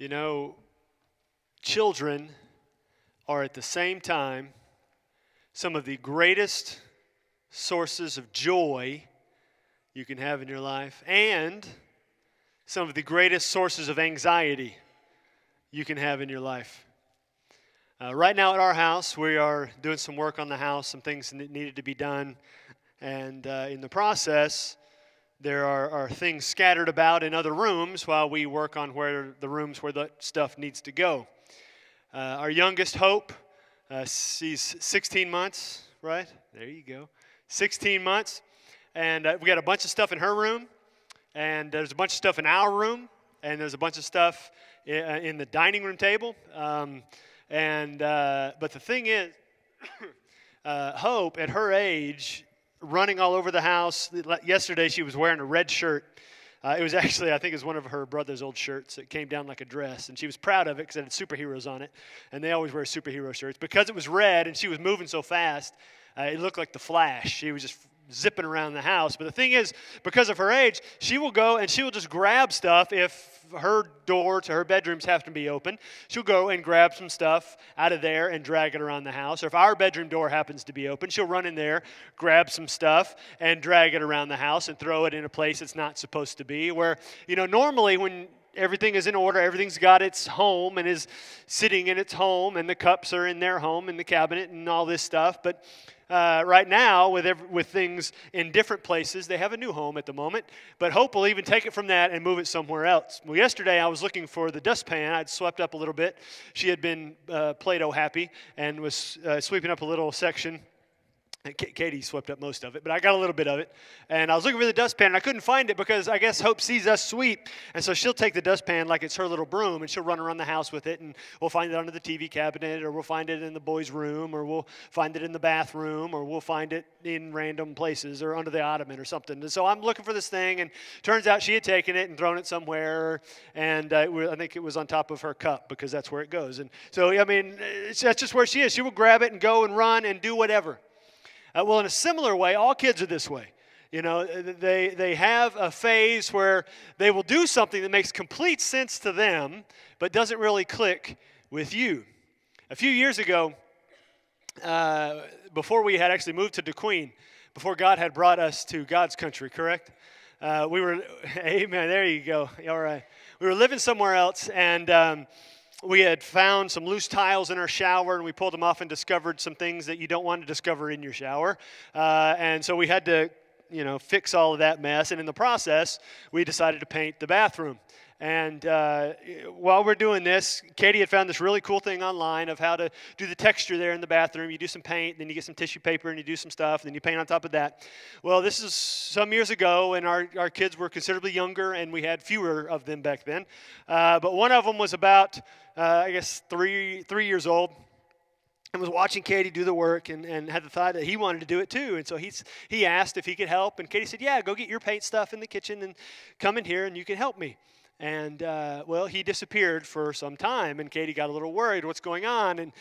You know, children are at the same time some of the greatest sources of joy you can have in your life and some of the greatest sources of anxiety you can have in your life. Uh, right now at our house, we are doing some work on the house, some things that needed to be done. And uh, in the process, there are, are things scattered about in other rooms while we work on where the rooms where the stuff needs to go. Uh, our youngest, Hope, uh, she's 16 months, right? There you go. 16 months. And uh, we got a bunch of stuff in her room, and there's a bunch of stuff in our room, and there's a bunch of stuff in, uh, in the dining room table. Um, and uh, but the thing is, uh, Hope at her age, running all over the house. Yesterday she was wearing a red shirt. Uh, it was actually, I think, it was one of her brother's old shirts. It came down like a dress, and she was proud of it because it had superheroes on it, and they always wear superhero shirts. Because it was red and she was moving so fast, uh, it looked like the Flash. She was just zipping around the house. But the thing is, because of her age, she will go and she will just grab stuff if her door to her bedrooms have to be open. She'll go and grab some stuff out of there and drag it around the house. Or if our bedroom door happens to be open, she'll run in there, grab some stuff, and drag it around the house and throw it in a place it's not supposed to be. Where, you know, normally when everything is in order, everything's got its home and is sitting in its home, and the cups are in their home in the cabinet and all this stuff. But uh, right now, with, every, with things in different places, they have a new home at the moment. But Hope will even take it from that and move it somewhere else. Well, yesterday I was looking for the dustpan. I'd swept up a little bit. She had been uh, Play Doh happy and was uh, sweeping up a little section Katie swept up most of it, but I got a little bit of it. And I was looking for the dustpan, and I couldn't find it because I guess Hope sees us sweep. And so she'll take the dustpan like it's her little broom, and she'll run around the house with it. And we'll find it under the TV cabinet, or we'll find it in the boys' room, or we'll find it in the bathroom, or we'll find it in random places, or under the ottoman, or something. And so I'm looking for this thing, and turns out she had taken it and thrown it somewhere. And uh, I think it was on top of her cup because that's where it goes. And so, I mean, that's just where she is. She will grab it and go and run and do whatever. Uh, well, in a similar way, all kids are this way. You know, they, they have a phase where they will do something that makes complete sense to them, but doesn't really click with you. A few years ago, uh, before we had actually moved to DeQueen, before God had brought us to God's country, correct? Uh, we were, amen, there you go. All right. We were living somewhere else, and um, we had found some loose tiles in our shower and we pulled them off and discovered some things that you don't want to discover in your shower. Uh, and so we had to, you know, fix all of that mess. And in the process, we decided to paint the bathroom. And uh, while we're doing this, Katie had found this really cool thing online of how to do the texture there in the bathroom. You do some paint, then you get some tissue paper and you do some stuff, and then you paint on top of that. Well, this is some years ago, and our, our kids were considerably younger, and we had fewer of them back then. Uh, but one of them was about, uh, I guess, three, three years old and was watching Katie do the work and, and had the thought that he wanted to do it too. And so he's, he asked if he could help. And Katie said, Yeah, go get your paint stuff in the kitchen and come in here and you can help me. And uh, well, he disappeared for some time, and Katie got a little worried. What's going on? And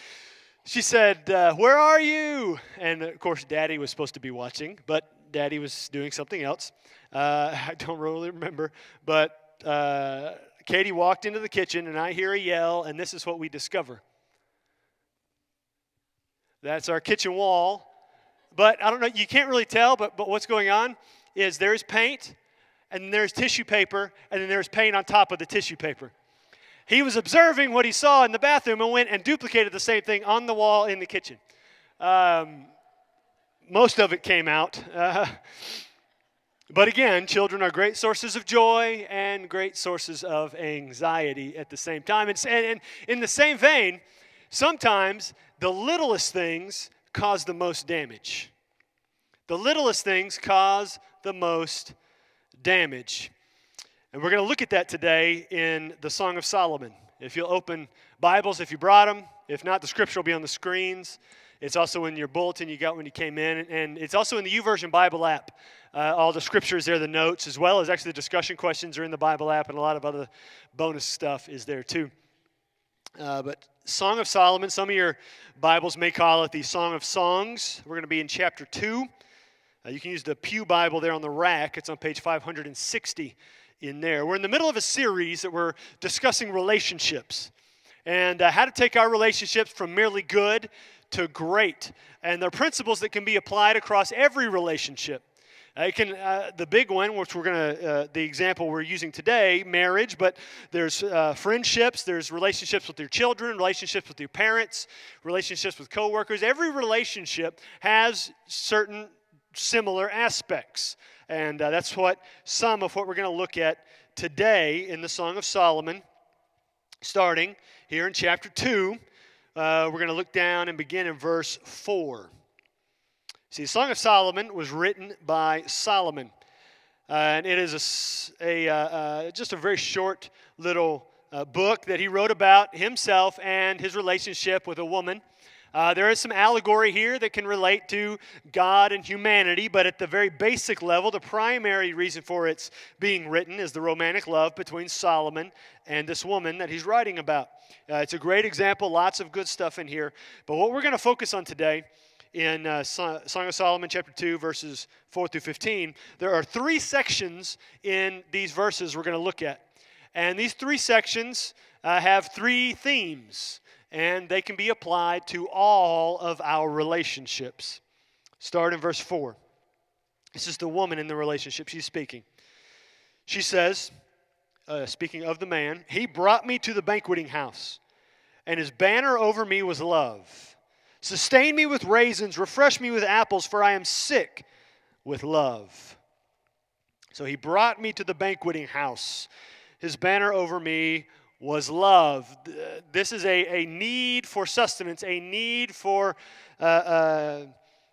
she said, uh, Where are you? And of course, Daddy was supposed to be watching, but Daddy was doing something else. Uh, I don't really remember. But uh, Katie walked into the kitchen, and I hear a yell, and this is what we discover. That's our kitchen wall. But I don't know, you can't really tell, but, but what's going on is there's paint and then there's tissue paper, and then there's paint on top of the tissue paper. He was observing what he saw in the bathroom and went and duplicated the same thing on the wall in the kitchen. Um, most of it came out. Uh, but again, children are great sources of joy and great sources of anxiety at the same time. And, and in the same vein, sometimes the littlest things cause the most damage. The littlest things cause the most damage. And we're going to look at that today in the Song of Solomon. If you'll open Bibles, if you brought them, if not, the scripture will be on the screens. It's also in your bulletin you got when you came in, and it's also in the YouVersion Bible app. Uh, all the scriptures there, the notes, as well as actually the discussion questions are in the Bible app, and a lot of other bonus stuff is there too. Uh, but Song of Solomon, some of your Bibles may call it the Song of Songs. We're going to be in chapter 2. Uh, you can use the Pew Bible there on the rack. It's on page 560 in there. We're in the middle of a series that we're discussing relationships and uh, how to take our relationships from merely good to great. And there are principles that can be applied across every relationship. Uh, can, uh, the big one, which we're going to, uh, the example we're using today, marriage, but there's uh, friendships, there's relationships with your children, relationships with your parents, relationships with coworkers. Every relationship has certain similar aspects. And uh, that's what some of what we're going to look at today in the Song of Solomon, starting here in chapter 2. Uh, we're going to look down and begin in verse 4. See, the Song of Solomon was written by Solomon. Uh, and it is a, a uh, uh, just a very short little uh, book that he wrote about himself and his relationship with a woman. Uh, there is some allegory here that can relate to God and humanity, but at the very basic level, the primary reason for its being written is the romantic love between Solomon and this woman that he's writing about. Uh, it's a great example, lots of good stuff in here. But what we're going to focus on today in uh, Song of Solomon, chapter 2, verses 4 through 15, there are three sections in these verses we're going to look at. And these three sections uh, have three themes, and they can be applied to all of our relationships. Start in verse 4. This is the woman in the relationship. She's speaking. She says, uh, speaking of the man, He brought me to the banqueting house, and his banner over me was love. Sustain me with raisins, refresh me with apples, for I am sick with love. So he brought me to the banqueting house. His banner over me was love. This is a, a need for sustenance, a need for uh, uh,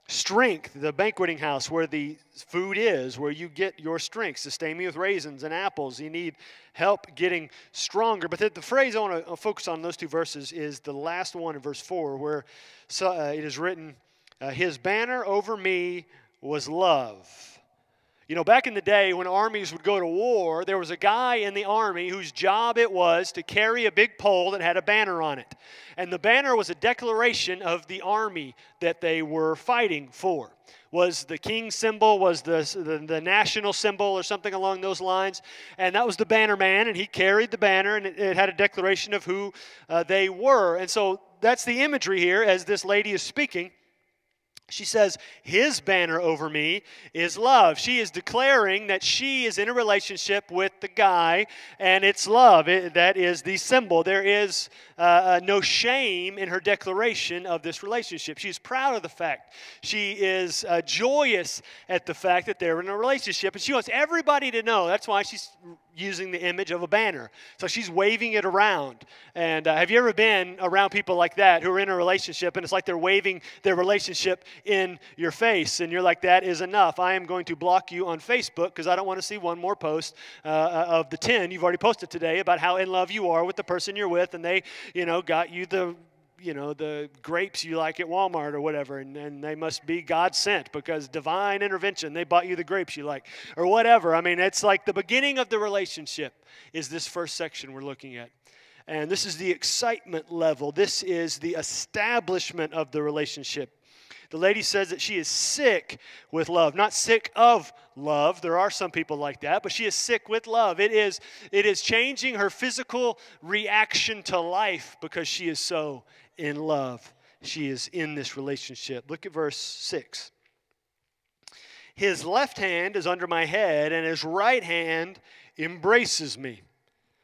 strength, the banqueting house where the food is, where you get your strength. Sustain me with raisins and apples. You need help getting stronger. But the, the phrase I want to focus on those two verses is the last one in verse 4, where so, uh, it is written, uh, His banner over me was love. You know, back in the day when armies would go to war, there was a guy in the army whose job it was to carry a big pole that had a banner on it. And the banner was a declaration of the army that they were fighting for. Was the king's symbol, was the, the, the, national symbol, or something along those lines. And that was the banner man, and he carried the banner, and it, it had a declaration of who uh, they were. And so that's the imagery here as this lady is speaking. She says, His banner over me is love. She is declaring that she is in a relationship with the guy, and it's love. It, that is the symbol. There is uh, uh, no shame in her declaration of this relationship. She's proud of the fact. She is uh, joyous at the fact that they're in a relationship, and she wants everybody to know. That's why she's using the image of a banner. So she's waving it around. And uh, have you ever been around people like that who are in a relationship and it's like they're waving their relationship in your face? And you're like, that is enough. I am going to block you on Facebook because I don't want to see one more post uh, uh of the 10 you've already posted today about how in love you are with the person you're with and they, you know, got you the you know, the grapes you like at Walmart or whatever, and, and they must be God sent because divine intervention, they bought you the grapes you like, or whatever. I mean, it's like the beginning of the relationship is this first section we're looking at. And this is the excitement level, this is the establishment of the relationship. The lady says that she is sick with love, not sick of love. There are some people like that, but she is sick with love. It is, it is changing her physical reaction to life because she is so in love. She is in this relationship. Look at verse 6. His left hand is under my head, and his right hand embraces me.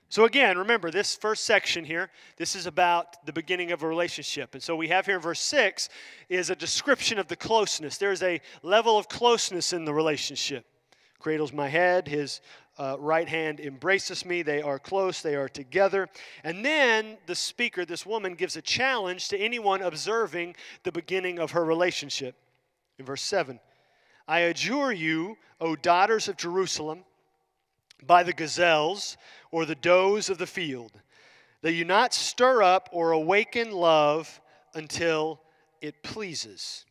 So, again, remember this first section here, this is about the beginning of a relationship. And so, we have here in verse 6 is a description of the closeness. There's a level of closeness in the relationship. Cradles my head, his uh, right hand embraces me. They are close, they are together. And then the speaker, this woman, gives a challenge to anyone observing the beginning of her relationship. In verse 7, I adjure you, O daughters of Jerusalem, by the gazelles or the does of the field, that you not stir up or awaken love until it pleases.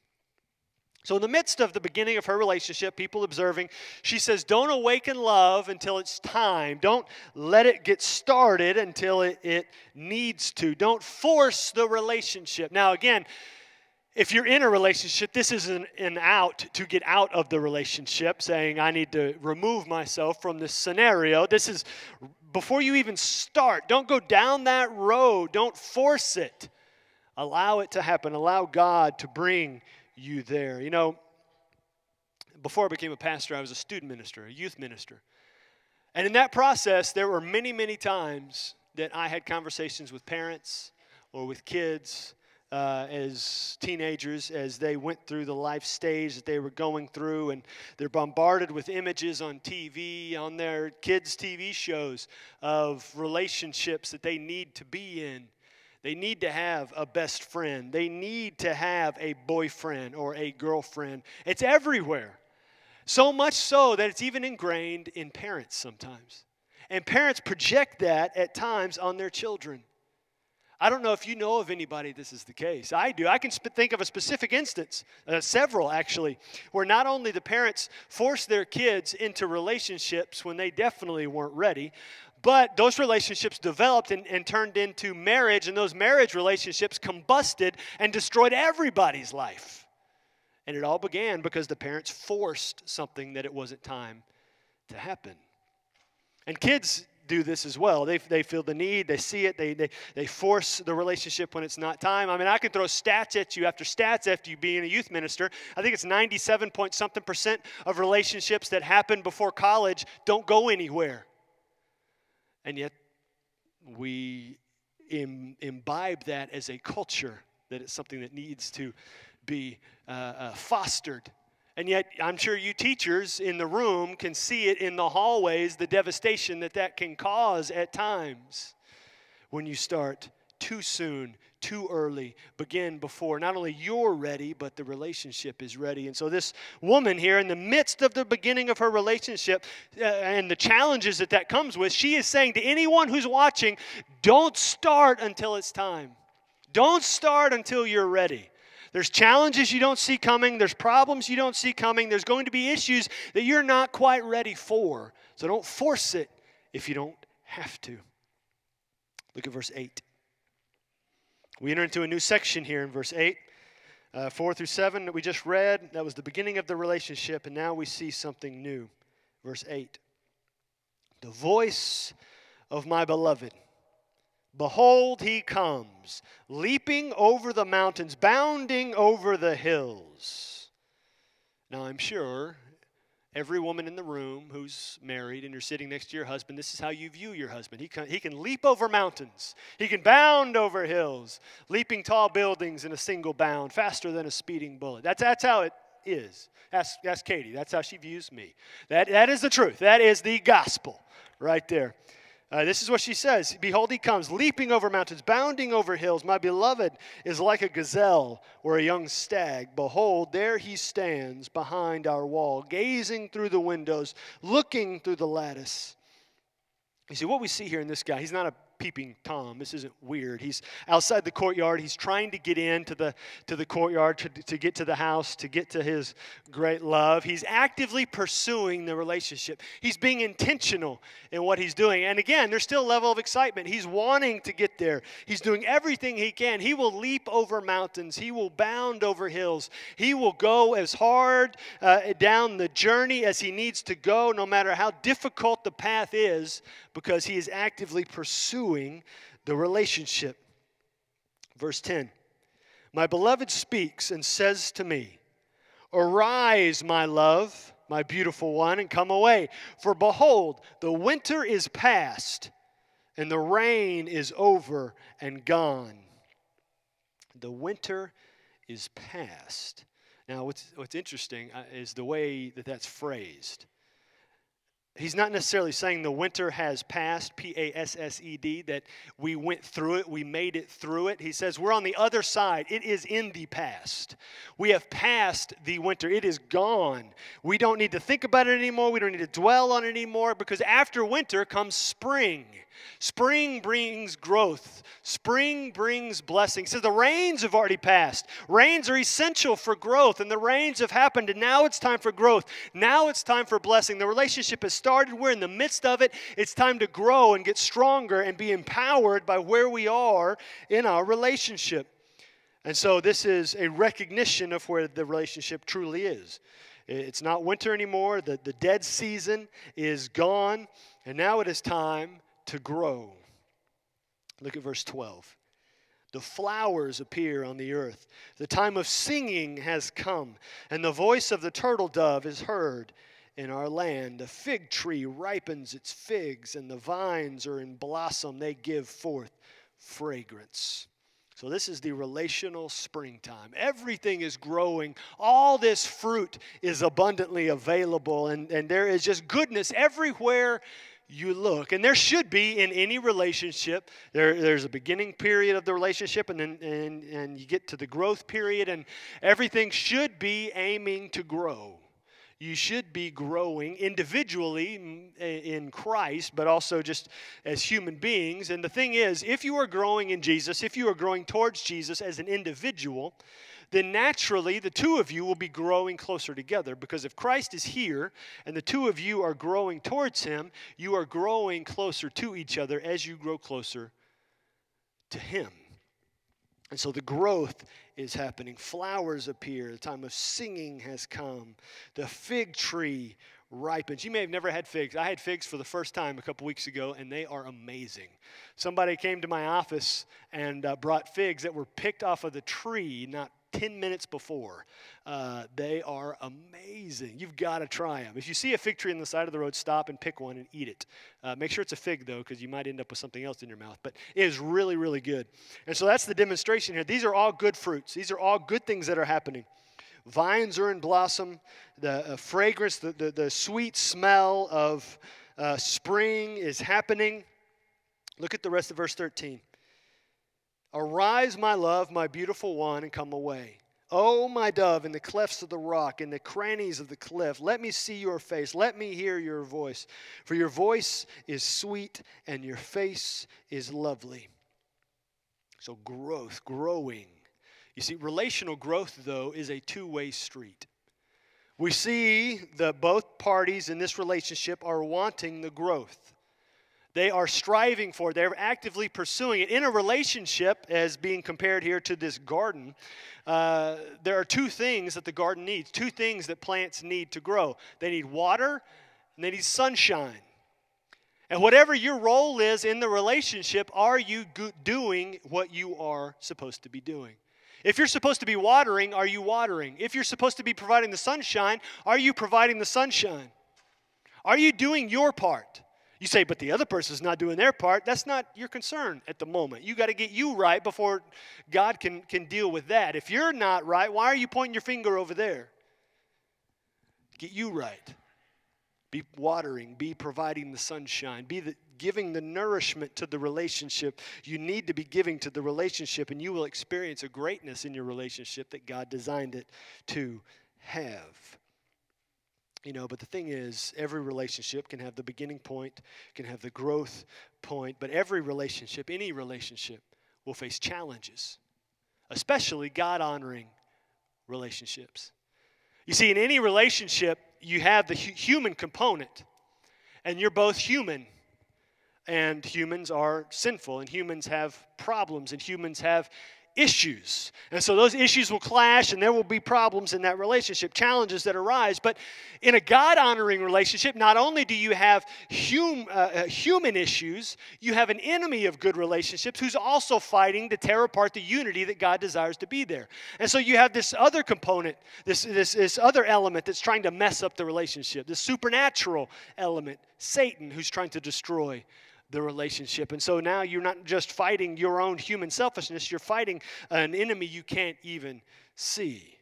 So, in the midst of the beginning of her relationship, people observing, she says, Don't awaken love until it's time. Don't let it get started until it, it needs to. Don't force the relationship. Now, again, if you're in a relationship, this is an, an out to get out of the relationship, saying, I need to remove myself from this scenario. This is before you even start. Don't go down that road, don't force it. Allow it to happen. Allow God to bring you there. You know, before I became a pastor, I was a student minister, a youth minister. And in that process, there were many, many times that I had conversations with parents or with kids uh, as teenagers as they went through the life stage that they were going through, and they're bombarded with images on TV, on their kids' TV shows of relationships that they need to be in. They need to have a best friend. They need to have a boyfriend or a girlfriend. It's everywhere. So much so that it's even ingrained in parents sometimes. And parents project that at times on their children. I don't know if you know of anybody this is the case. I do. I can sp- think of a specific instance, uh, several actually, where not only the parents forced their kids into relationships when they definitely weren't ready, but those relationships developed and, and, turned into marriage, and those marriage relationships combusted and destroyed everybody's life. And it all began because the parents forced something that it wasn't time to happen. And kids do this as well. They, they feel the need, they see it, they, they, they force the relationship when it's not time. I mean, I can throw stats at you after stats after you being a youth minister. I think it's 97 point something percent of relationships that happen before college don't go anywhere. And yet, we Im, imbibe that as a culture, that it's something that needs to be uh, uh, fostered. And yet, I'm sure you teachers in the room can see it in the hallways, the devastation that that can cause at times when you start too soon, too early, begin before not only you're ready, but the relationship is ready. And so, this woman here, in the midst of the beginning of her relationship uh, and the challenges that that comes with, she is saying to anyone who's watching, don't start until it's time. Don't start until you're ready. There's challenges you don't see coming, there's problems you don't see coming, there's going to be issues that you're not quite ready for. So don't force it if you don't have to. Look at verse 8. We enter into a new section here in verse 8. Uh, 4 through 7 that we just read, that was the beginning of the relationship, and now we see something new. Verse 8. The voice of my beloved Behold, he comes, leaping over the mountains, bounding over the hills. Now, I'm sure every woman in the room who's married and you're sitting next to your husband, this is how you view your husband. He can, he can leap over mountains, he can bound over hills, leaping tall buildings in a single bound, faster than a speeding bullet. That's, that's how it is. Ask, ask Katie. That's how she views me. That, that is the truth. That is the gospel right there. Uh, this is what she says Behold, he comes, leaping over mountains, bounding over hills. My beloved is like a gazelle or a young stag. Behold, there he stands behind our wall, gazing through the windows, looking through the lattice. You see, what we see here in this guy, he's not a peeping Tom. This isn't weird. He's outside the courtyard. He's trying to get into the, to the courtyard, to, to get to the house, to get to his great love. He's actively pursuing the relationship. He's being intentional in what he's doing. And again, there's still a level of excitement. He's wanting to get there. He's doing everything he can. He will leap over mountains, he will bound over hills. He will go as hard uh, down the journey as he needs to go, no matter how difficult the path is, because he is actively pursuing the relationship. Verse 10 My beloved speaks and says to me, Arise, my love, my beautiful one, and come away. For behold, the winter is past, and the rain is over and gone. The winter is past. Now, what's, what's interesting uh, is the way that that's phrased. He's not necessarily saying the winter has passed, P A S S E D, that we went through it, we made it through it. He says we're on the other side. It is in the past. We have passed the winter, it is gone. We don't need to think about it anymore, we don't need to dwell on it anymore because after winter comes spring. Spring brings growth. Spring brings blessing. So the rains have already passed. Rains are essential for growth, and the rains have happened, and now it's time for growth. Now it's time for blessing. The relationship has started. We're in the midst of it. It's time to grow and get stronger and be empowered by where we are in our relationship. And so this is a recognition of where the relationship truly is. It's not winter anymore, the, the dead season is gone, and now it is time to grow. Look at verse 12. The flowers appear on the earth. The time of singing has come, and the voice of the turtle dove is heard in our land. The fig tree ripens its figs, and the vines are in blossom. They give forth fragrance. So, this is the relational springtime. Everything is growing. All this fruit is abundantly available, and, and there is just goodness everywhere you look. And there should be in any relationship, there, there's a beginning period of the relationship, and then and, and you get to the growth period, and everything should be aiming to grow you should be growing individually in Christ, but also just as human beings. And the thing is, if you are growing in Jesus, if you are growing towards Jesus as an individual, then naturally the two of you will be growing closer together. Because if Christ is here and the two of you are growing towards Him, you are growing closer to each other as you grow closer to Him. And so the growth is happening. Flowers appear. The time of singing has come. The fig tree ripens. You may have never had figs. I had figs for the first time a couple weeks ago, and they are amazing. Somebody came to my office and uh, brought figs that were picked off of the tree not 10 minutes before. Uh, they are amazing. You've got to try them. If you see a fig tree on the side of the road, stop and pick one and eat it. Uh, make sure it's a fig, though, because you might end up with something else in your mouth. But it is really, really good. And so that's the demonstration here. These are all good fruits, these are all good things that are happening. Vines are in blossom, the uh, fragrance, the, the, the, sweet smell of uh, spring is happening. Look at the rest of verse 13. Arise, my love, my beautiful one, and come away. Oh, my dove, in the clefts of the rock, in the crannies of the cliff, let me see your face, let me hear your voice. For your voice is sweet, and your face is lovely. So, growth, growing. You see, relational growth, though, is a two way street. We see that both parties in this relationship are wanting the growth. They are striving for, they're actively pursuing it. In a relationship, as being compared here to this garden, uh, there are two things that the garden needs, two things that plants need to grow they need water and they need sunshine. And whatever your role is in the relationship, are you doing what you are supposed to be doing? If you're supposed to be watering, are you watering? If you're supposed to be providing the sunshine, are you providing the sunshine? Are you doing your part? You say, but the other person's not doing their part. That's not your concern at the moment. You got to get you right before God can, can deal with that. If you're not right, why are you pointing your finger over there? Get you right. Be watering, be providing the sunshine, be the, giving the nourishment to the relationship you need to be giving to the relationship, and you will experience a greatness in your relationship that God designed it to have. You know, but the thing is, every relationship can have the beginning point, can have the growth point, but every relationship, any relationship, will face challenges, especially God honoring relationships. You see, in any relationship, you have the human component, and you're both human. And humans are sinful, and humans have problems, and humans have issues. And so those issues will clash and there will be problems in that relationship, challenges that arise. But in a God honoring relationship, not only do you have hum, uh, uh, human issues, you have an enemy of good relationships who's also fighting to tear apart the unity that God desires to be there. And so you have this other component, this, this, this other element that's trying to mess up the relationship, this supernatural element, Satan, who's trying to destroy the relationship. And so now you're not just fighting your own human selfishness, you're fighting an enemy you can't even see.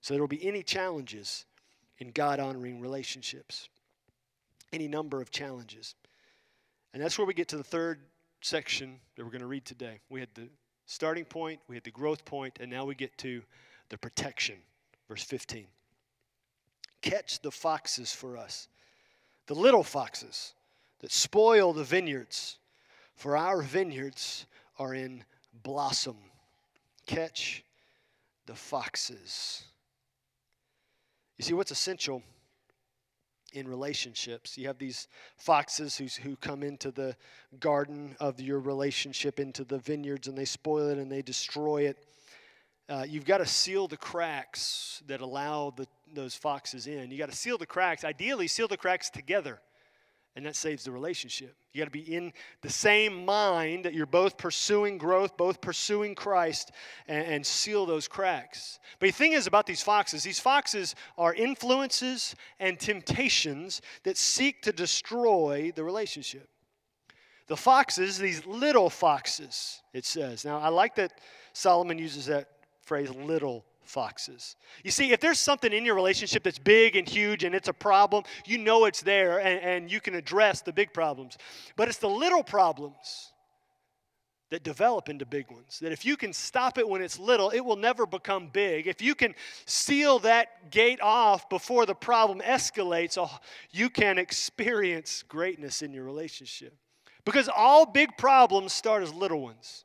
So there will be any challenges in God honoring relationships, any number of challenges. And that's where we get to the third section that we're going to read today. We had the starting point, we had the growth point, and now we get to the protection. Verse 15. Catch the foxes for us, the little foxes that spoil the vineyards, for our vineyards are in blossom. Catch the foxes. You see, what's essential in relationships? You have these foxes who, who come into the garden of your relationship, into the vineyards, and they spoil it and they destroy it. uh, you've got to seal the cracks that allow the, those foxes in. You've got to seal the cracks. Ideally, seal the cracks together, and that saves the relationship. You got to be in the same mind that you're both pursuing growth, both pursuing Christ, and, and seal those cracks. But the thing is about these foxes, these foxes are influences and temptations that seek to destroy the relationship. The foxes, these little foxes, it says. Now, I like that Solomon uses that phrase little foxes. You see, if there's something in your relationship that's big and huge and it's a problem, you know it's there and, and you can address the big problems. But it's the little problems that develop into big ones. That if you can stop it when it's little, it will never become big. If you can seal that gate off before the problem escalates, oh, you can experience greatness in your relationship. Because all big problems start as little ones.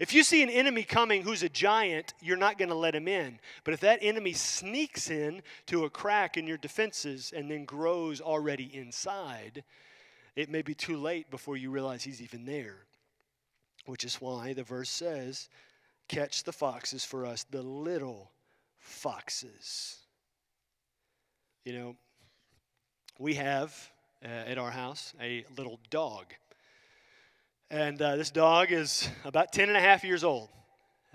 If you see an enemy coming who's a giant, you're not going to let him in. But if that enemy sneaks in to a crack in your defenses and then grows already inside, it may be too late before you realize he's even there. Which is why the verse says, Catch the foxes for us, the little foxes. You know, we have uh, at our house a little dog. And uh, this dog is about 10 and a half years old.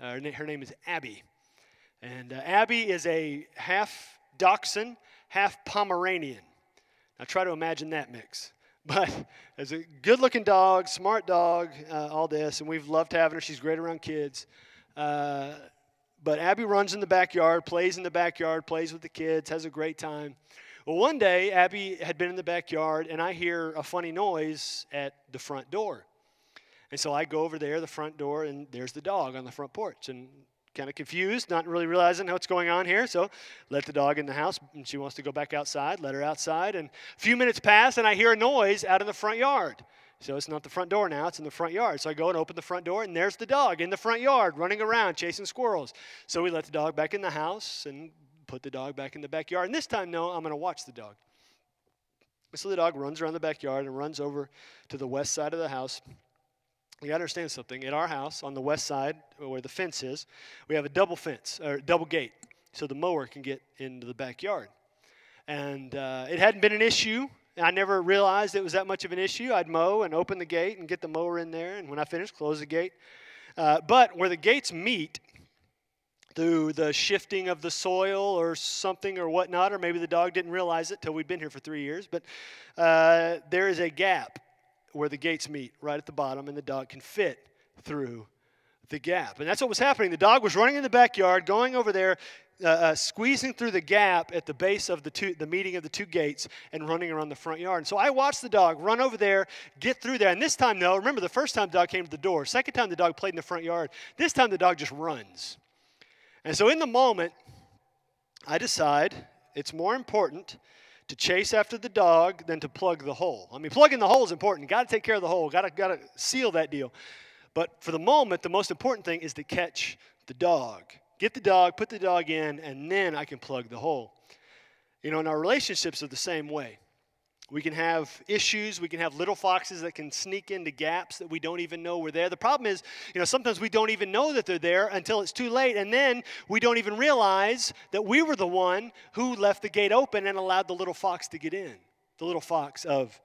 Uh, her, na- her, name is Abby. And uh, Abby is a half dachshund, half Pomeranian. Now try to imagine that mix. But as a good looking dog, smart dog, uh, all this, and we've loved having her. She's great around kids. Uh, but Abby runs in the backyard, plays in the backyard, plays with the kids, has a great time. Well, one day, Abby had been in the backyard, and I hear a funny noise at the front door. And so I go over there, the front door, and there's the dog on the front porch. And kind of confused, not really realizing what's going on here. So let the dog in the house, and she wants to go back outside. Let her outside. And a few minutes pass, and I hear a noise out in the front yard. So it's not the front door now, it's in the front yard. So I go and open the front door, and there's the dog in the front yard running around chasing squirrels. So we let the dog back in the house and put the dog back in the backyard. And this time, no, I'm going to watch the dog. So the dog runs around the backyard and runs over to the west side of the house you understand something. At our house, on the west side, where the fence is, we have a double fence, or double gate, so the mower can get into the backyard. And uh, it hadn't been an issue. I never realized it was that much of an issue. I'd mow and open the gate and get the mower in there, and when I finished, close the gate. Uh, but where the gates meet, through the shifting of the soil or something or whatnot, or maybe the dog didn't realize it till we'd been here for three years, but uh, there is a gap where the gates meet, right at the bottom, and the dog can fit through the gap. And that's what was happening. The dog was running in the backyard, going over there, uh, uh, squeezing through the gap at the base of the two, the meeting of the two gates, and running around the front yard. And so I watched the dog run over there, get through there. And this time, though, remember the first time the dog came to the door. Second time the dog played in the front yard. This time the dog just runs. And so in the moment, I decide it's more important to chase after the dog than to plug the hole. I mean, plugging the hole is important. Got to take care of the hole. Got to got to seal that deal. But for the moment, the most important thing is to catch the dog. Get the dog, put the dog in, and then I can plug the hole. You know, and our relationships are the same way. We can have issues. We can have little foxes that can sneak into gaps that we don't even know we're there. The problem is, you know, sometimes we don't even know that they're there until it's too late. And then we don't even realize that we were the one who left the gate open and allowed the little fox to get in. The little fox of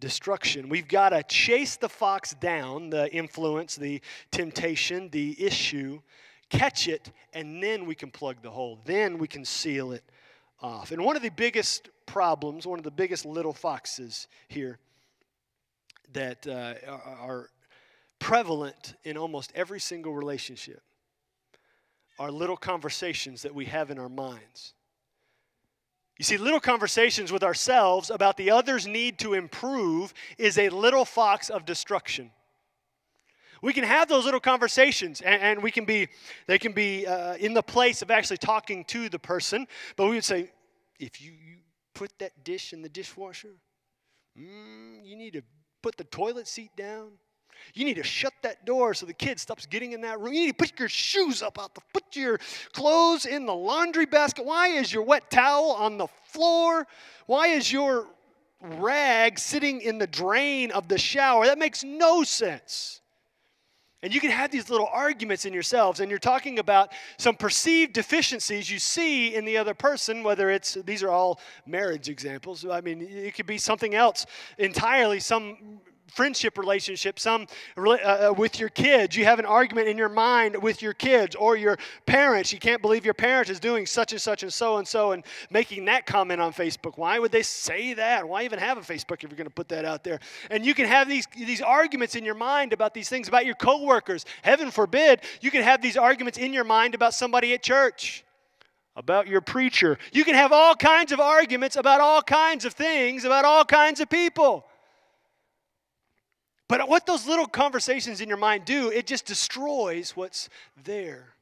destruction. We've got to chase the fox down, the influence, the temptation, the issue, catch it, and then we can plug the hole. Then we can seal it off. And one of the biggest problems, one of the biggest little foxes here that uh, are prevalent in almost every single relationship are little conversations that we have in our minds. You see, little conversations with ourselves about the other's need to improve is a little fox of destruction. We can have those little conversations, and, and we can be, they can be uh, in the place of actually talking to the person, but we would say, if you, you put that dish in the dishwasher? Mm, you need to put the toilet seat down. You need to shut that door so the kid stops getting in that room. You need to put your shoes up out the put your clothes in the laundry basket. Why is your wet towel on the floor? Why is your rag sitting in the drain of the shower? That makes no sense. And you can have these little arguments in yourselves, and you're talking about some perceived deficiencies you see in the other person, whether it's, these are all marriage examples. I mean, it could be something else entirely, some friendship relationship, some uh, uh, with your kids. You have an argument in your mind with your kids or your parents. You can't believe your parents is doing such and such and so and so and making that comment on Facebook. Why would they say that? Why even have a Facebook if you're going to put that out there? And you can have these, these arguments in your mind about these things, about your coworkers. Heaven forbid, you can have these arguments in your mind about somebody at church about your preacher. You can have all kinds of arguments about all kinds of things, about all kinds of people. But what those little conversations in your mind do, it just destroys what's there.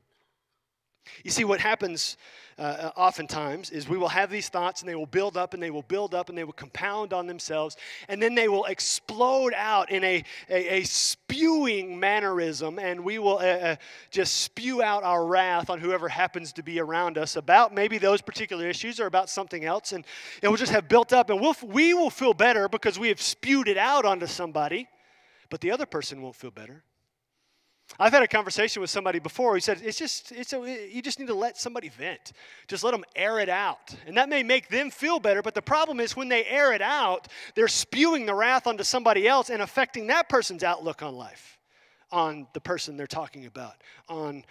You see, what happens uh, oftentimes is we will have these thoughts and they will build up and they will build up and they will compound on themselves and then they will explode out in a, a, a spewing mannerism and we will uh, uh, just spew out our wrath on whoever happens to be around us about maybe those particular issues or about something else and it will just have built up and we'll, we will feel better because we have spewed it out onto somebody but the other person won't feel better. I've had a conversation with somebody before. He said, "It's just, it's a, you just need to let somebody vent. Just let them air it out, and that may make them feel better. But the problem is when they air it out, they're spewing the wrath onto somebody else and affecting that person's outlook on life, on the person they're talking about, on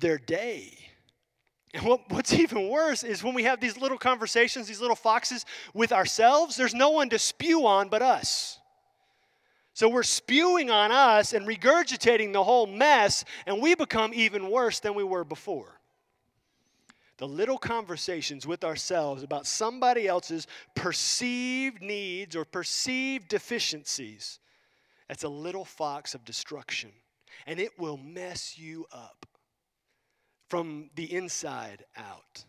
their day." And what, what's even worse is when we have these little conversations, these little foxes with ourselves. There's no one to spew on but us. So we're spewing on us and regurgitating the whole mess, and we become even worse than we were before. The little conversations with ourselves about somebody else's perceived needs or perceived deficiencies, that's a little fox of destruction, and it will mess you up from the inside out.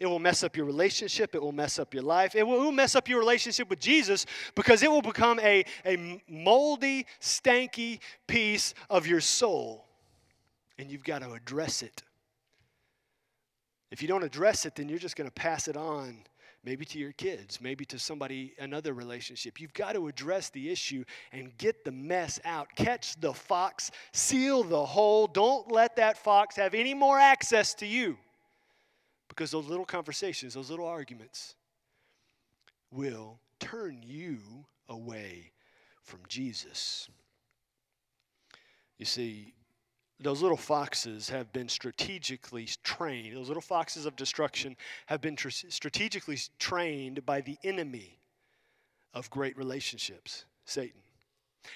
It will mess up your relationship. It will mess up your life. It will, mess up your relationship with Jesus because it will become a, a moldy, stanky piece of your soul. And you've got to address it. If you don't address it, then you're just going to pass it on, maybe to your kids, maybe to somebody, another relationship. You've got to address the issue and get the mess out. Catch the fox, seal the hole. Don't let that fox have any more access to you. Because those little conversations, those little arguments, will turn you away from Jesus. You see, those little foxes have been strategically trained, those little foxes of destruction have been tr- strategically trained by the enemy of great relationships, Satan.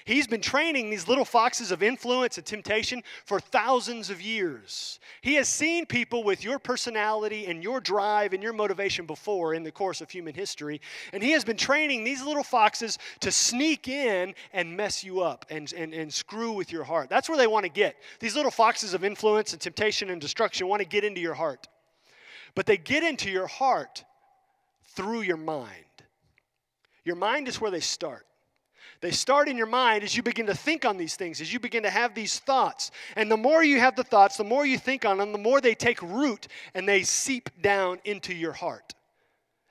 He's been training these little foxes of influence and temptation for thousands of years. He has seen people with your personality and your drive and your motivation before in the course of human history. And he has been training these little foxes to sneak in and mess you up and, and, and screw with your heart. That's where they want to get. These little foxes of influence and temptation and destruction want to get into your heart. But they get into your heart through your mind. Your mind is where they start. They start in your mind as you begin to think on these things, as you begin to have these thoughts. And the more you have the thoughts, the more you think on them, the more they take root and they seep down into your heart.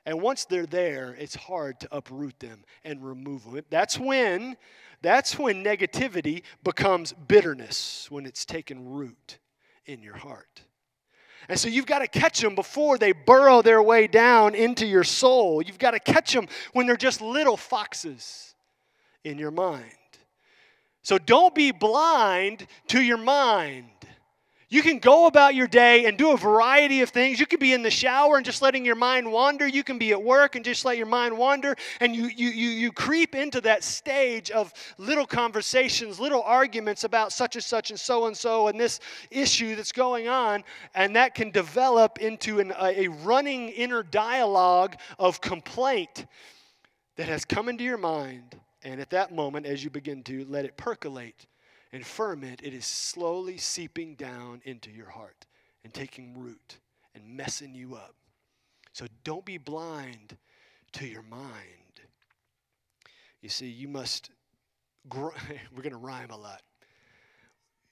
And once they're there, it's hard to uproot them and remove them. That's when that's when negativity becomes bitterness when it's taken root in your heart. And so you've got to catch them before they burrow their way down into your soul. You've got to catch them when they're just little foxes in your mind. So don't be blind to your mind. You can go about your day and do a variety of things. You can be in the shower and just letting your mind wander. You can be at work and just let your mind wander. And you, you, you, you creep into that stage of little conversations, little arguments about such and such and so and so and this issue that's going on. And that can develop into an, a running inner dialogue of complaint that has come into your mind and at that moment, as you begin to let it percolate and ferment, it is slowly seeping down into your heart and taking root and messing you up. So don't be blind to your mind. You see, you must, gr- we're going to rhyme a lot.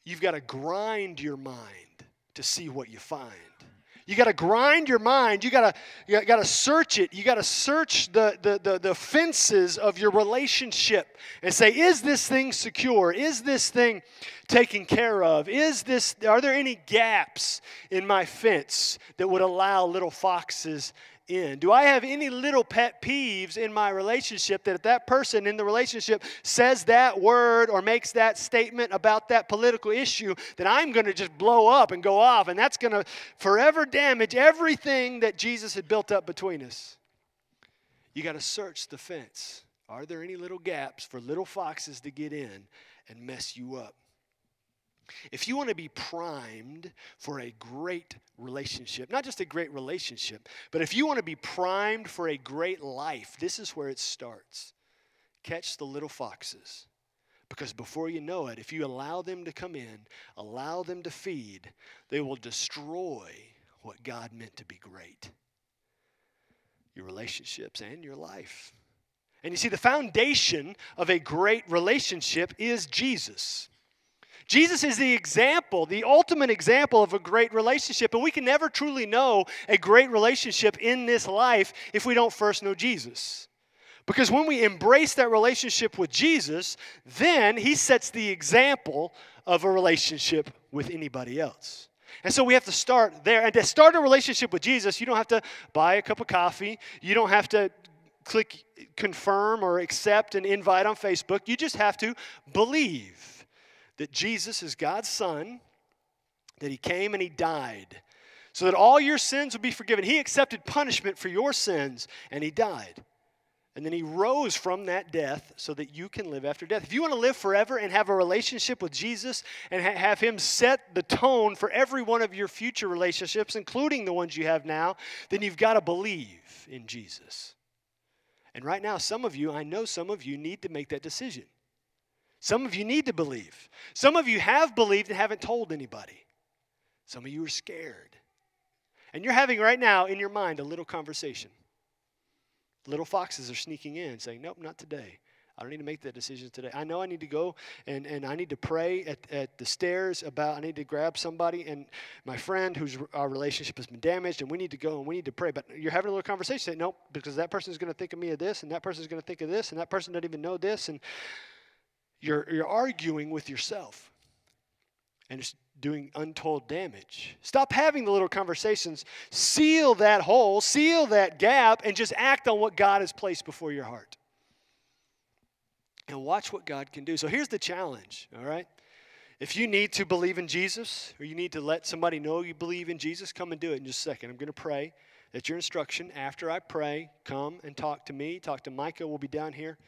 You've got to grind your mind to see what you find. You got to grind your mind. You got to you got to search it. You got to search the, the, the, the fences of your relationship and say, is this thing secure? Is this thing taken care of? Is this are there any gaps in my fence that would allow little foxes in? Do I have any little pet peeves in my relationship that if that person in the relationship says that word or makes that statement about that political issue, that I'm going to just blow up and go off, and that's going to forever damage everything that Jesus had built up between us? You got to search the fence. Are there any little gaps for little foxes to get in and mess you up? If you want to be primed for a great relationship, not just a great relationship, but if you want to be primed for a great life, this is where it starts. Catch the little foxes. Because before you know it, if you allow them to come in, allow them to feed, they will destroy what God meant to be great your relationships and your life. And you see, the foundation of a great relationship is Jesus. Jesus is the example, the ultimate example of a great relationship. And we can never truly know a great relationship in this life if we don't first know Jesus. Because when we embrace that relationship with Jesus, then he sets the example of a relationship with anybody else. And so we have to start there. And to start a relationship with Jesus, you don't have to buy a cup of coffee. You don't have to click confirm or accept an invite on Facebook. You just have to believe that Jesus is God's Son, that He came and He died so that all your sins would be forgiven. He accepted punishment for your sins and He died. And then He rose from that death so that you can live after death. If you want to live forever and have a relationship with Jesus and ha- have Him set the tone for every one of your future relationships, including the ones you have now, then you've got to believe in Jesus. And right now, some of you, I know some of you, need to make that decision. Some of you need to believe. Some of you have believed and haven't told anybody. Some of you are scared. And you're having right now in your mind a little conversation. Little foxes are sneaking in saying, Nope, not today. I don't need to make that decision today. I know I need to go and, and I need to pray at, at the stairs about, I need to grab somebody and my friend whose our relationship has been damaged and we need to go and we need to pray. But you're having a little conversation saying, nope, because that person is going to think of me of this and that person is going to think of this and that person doesn't even know this. And you're, you're arguing with yourself and it's doing untold damage. Stop having the little conversations. Seal that hole, seal that gap, and just act on what God has placed before your heart. And watch what God can do. So here's the challenge, all right? If you need to believe in Jesus or you need to let somebody know you believe in Jesus, come and do it in just a second. I'm going to pray. That's your instruction. After I pray, come and talk to me. Talk to Micah. We'll be down here.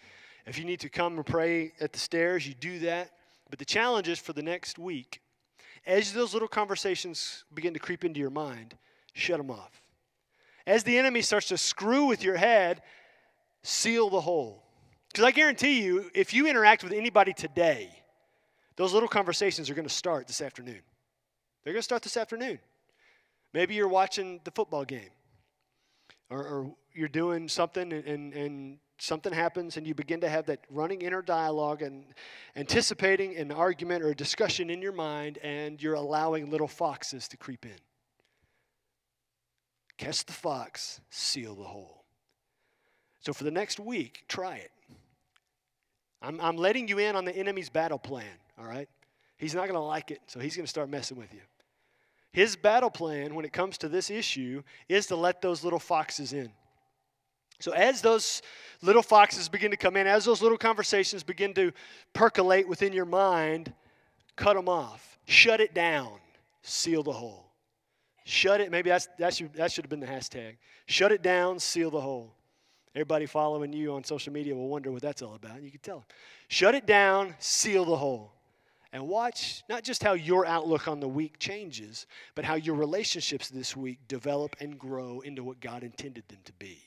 If you need to come and pray at the stairs, you do that. But the challenge is for the next week, as those little conversations begin to creep into your mind, shut them off. As the enemy starts to screw with your head, seal the hole. Because I guarantee you, if you interact with anybody today, those little conversations are going to start this afternoon. They're going to start this afternoon. Maybe you're watching the football game, or, or you're doing something and, and, and something happens and you begin to have that running inner dialogue and anticipating an argument or a discussion in your mind, and you're allowing little foxes to creep in. Catch the fox, seal the hole. So for the next week, try it. I'm, I'm letting you in on the enemy's battle plan, all right? He's not going to like it, so he's going to start messing with you. His battle plan when it comes to this issue is to let those little foxes in. So, as those little foxes begin to come in, as those little conversations begin to percolate within your mind, cut them off, shut it down, seal the hole. Shut it, maybe that's, that, should, that should have been the hashtag. Shut it down, seal the hole. Everybody following you on social media will wonder what that's all about. You can tell them. Shut it down, seal the hole. And watch not just how your outlook on the week changes, but how your relationships this week develop and grow into what God intended them to be.